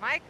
Mike?